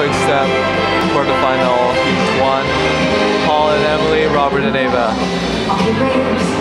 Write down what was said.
quick step quarterfinal heat one. Paul and Emily, Robert and Ava.